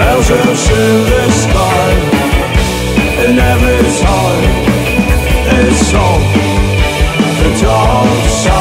Bells will silver the sky And every time It's all The dark side.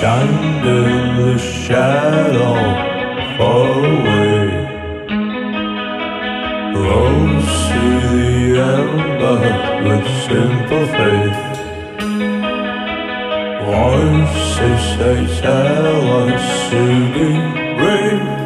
Stand in the shadow far away. Close to the ember with simple faith. Voices they tell us to be brave.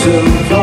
Surprise